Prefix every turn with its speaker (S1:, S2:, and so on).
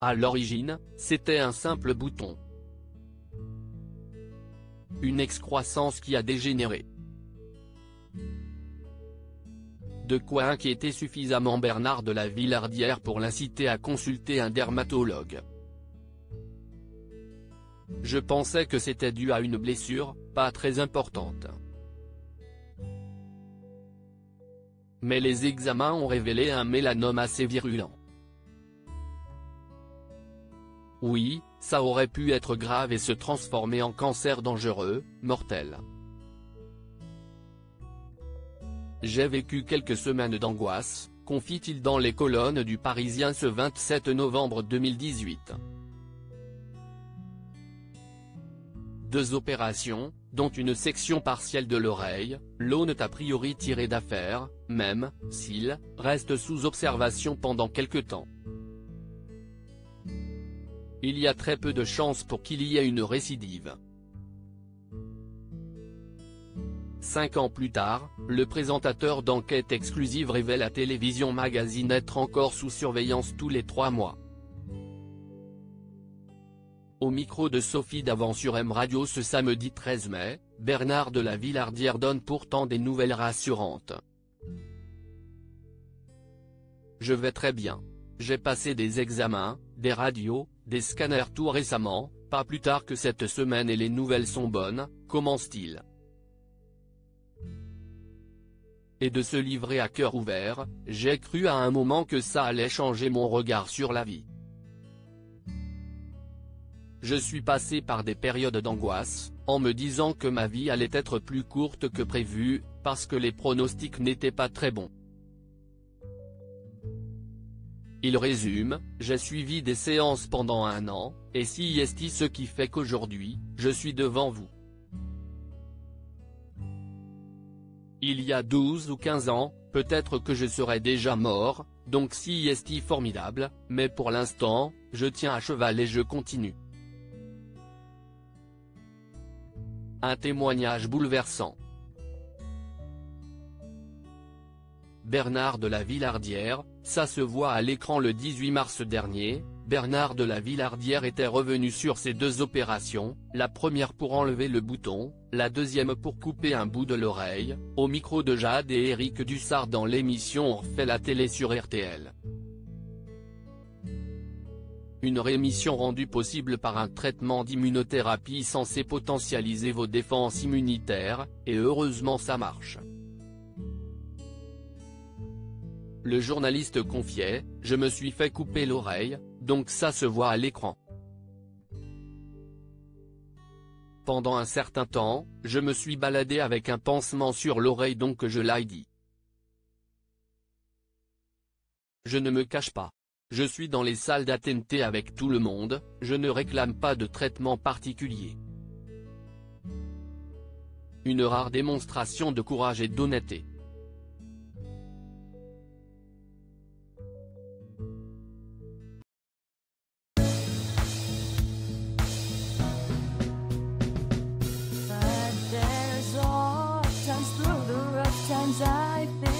S1: À l'origine, c'était un simple bouton. Une excroissance qui a dégénéré. De quoi inquiéter suffisamment Bernard de la Villardière pour l'inciter à consulter un dermatologue. Je pensais que c'était dû à une blessure, pas très importante. Mais les examens ont révélé un mélanome assez virulent. Oui, ça aurait pu être grave et se transformer en cancer dangereux, mortel. J'ai vécu quelques semaines d'angoisse, confie-t-il dans les colonnes du Parisien ce 27 novembre 2018. Deux opérations, dont une section partielle de l'oreille, l'aune a priori tiré d'affaire, même, s'il, reste sous observation pendant quelque temps. Il y a très peu de chances pour qu'il y ait une récidive. Cinq ans plus tard, le présentateur d'enquête exclusive révèle à Télévision Magazine être encore sous surveillance tous les trois mois. Au micro de Sophie Davant sur M Radio ce samedi 13 mai, Bernard de la Villardière donne pourtant des nouvelles rassurantes. Je vais très bien. J'ai passé des examens, des radios, des scanners tout récemment, pas plus tard que cette semaine et les nouvelles sont bonnes, commence-t-il. Et de se livrer à cœur ouvert, j'ai cru à un moment que ça allait changer mon regard sur la vie. Je suis passé par des périodes d'angoisse, en me disant que ma vie allait être plus courte que prévu, parce que les pronostics n'étaient pas très bons. Il résume, j'ai suivi des séances pendant un an, et si est ce qui fait qu'aujourd'hui, je suis devant vous? Il y a 12 ou 15 ans, peut-être que je serais déjà mort, donc si est formidable, mais pour l'instant, je tiens à cheval et je continue. Un témoignage bouleversant. Bernard de la Villardière, ça se voit à l'écran le 18 mars dernier, Bernard de la Villardière était revenu sur ses deux opérations, la première pour enlever le bouton, la deuxième pour couper un bout de l'oreille, au micro de Jade et Eric Dussard dans l'émission On refait la télé sur RTL. Une rémission rendue possible par un traitement d'immunothérapie censé potentialiser vos défenses immunitaires, et heureusement ça marche. Le journaliste confiait, je me suis fait couper l'oreille, donc ça se voit à l'écran. Pendant un certain temps, je me suis baladé avec un pansement sur l'oreille donc je l'ai dit. Je ne me cache pas. Je suis dans les salles d'ATNT avec tout le monde, je ne réclame pas de traitement particulier. Une rare démonstration de courage et d'honnêteté.
S2: life.